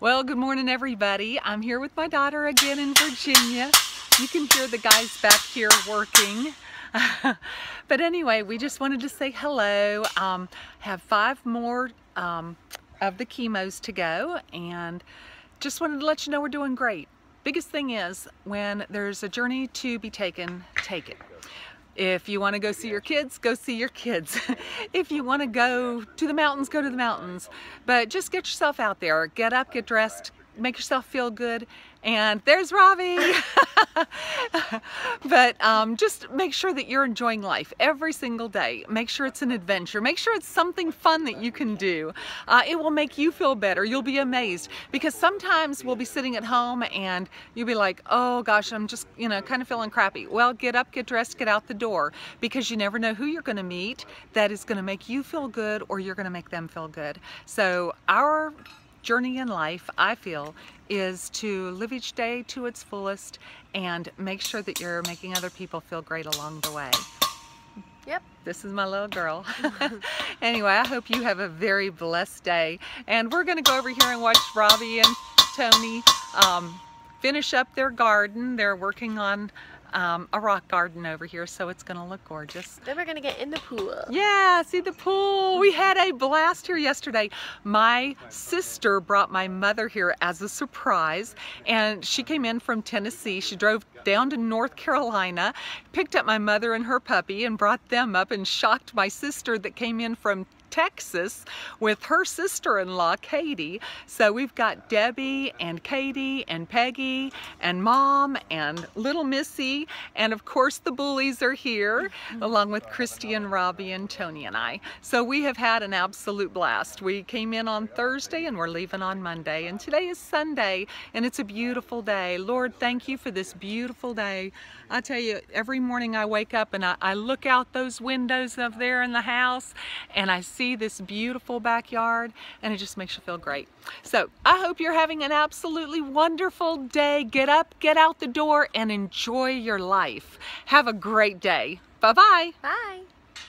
Well, good morning, everybody. I'm here with my daughter again in Virginia. You can hear the guys back here working. but anyway, we just wanted to say hello. Um, have five more um, of the chemos to go and just wanted to let you know we're doing great. Biggest thing is when there's a journey to be taken, take it. If you want to go see your kids, go see your kids. if you want to go to the mountains, go to the mountains. But just get yourself out there. Get up, get dressed, make yourself feel good. And there's Robbie. but um, just make sure that you're enjoying life every single day. Make sure it's an adventure. Make sure it's something fun that you can do. Uh, it will make you feel better. You'll be amazed because sometimes we'll be sitting at home and you'll be like, oh gosh, I'm just, you know, kind of feeling crappy. Well, get up, get dressed, get out the door because you never know who you're going to meet that is going to make you feel good or you're going to make them feel good. So our journey in life, I feel, is to live each day to its fullest and make sure that you're making other people feel great along the way. Yep. This is my little girl. anyway, I hope you have a very blessed day. And we're going to go over here and watch Robbie and Tony um, finish up their garden. They're working on um, a rock garden over here, so it's gonna look gorgeous. Then we're gonna get in the pool. Yeah, see the pool. We had a blast here yesterday. My sister brought my mother here as a surprise, and she came in from Tennessee. She drove down to North Carolina, picked up my mother and her puppy, and brought them up and shocked my sister that came in from Texas with her sister-in-law, Katie. So we've got Debbie and Katie and Peggy and Mom and little Missy. And of course the bullies are here mm-hmm. along with Christy and Robbie and Tony and I. So we have had an absolute blast. We came in on Thursday and we're leaving on Monday. And today is Sunday and it's a beautiful day. Lord, thank you for this beautiful day. I tell you, every morning I wake up and I, I look out those windows up there in the house and I see see this beautiful backyard and it just makes you feel great. So I hope you're having an absolutely wonderful day. Get up, get out the door and enjoy your life. Have a great day. Bye-bye. Bye. -bye. Bye.